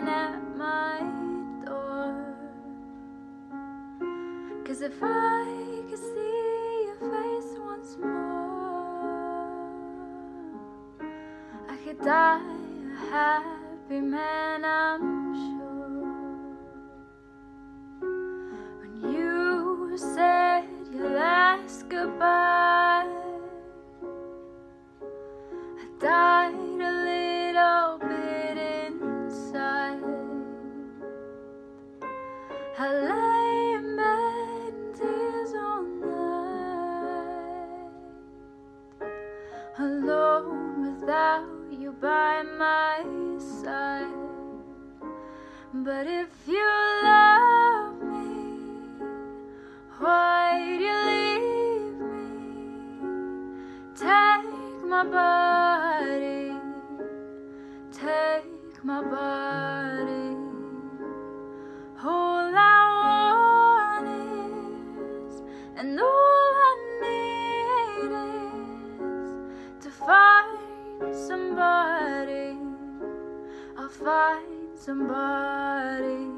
knocking at my door. Cause if I could see your face once more, I could die a happy man, I'm sure. By my side. But if you love me, why'd you leave me? Take my body, take my body. All I want is, find somebody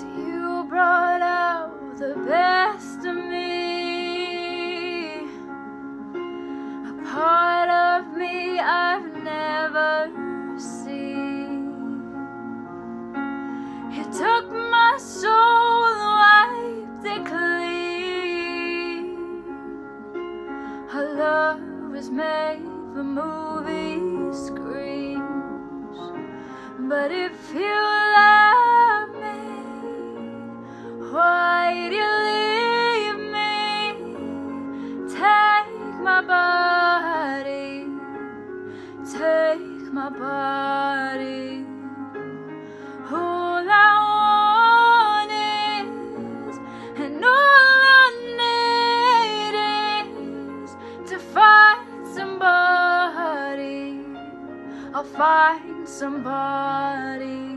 you brought out the best of me, a part of me I've never seen. You took my soul, wiped it clean. Our love was made for movie screens, but if you my body. All I want is, and all I need is to find somebody. I'll find somebody.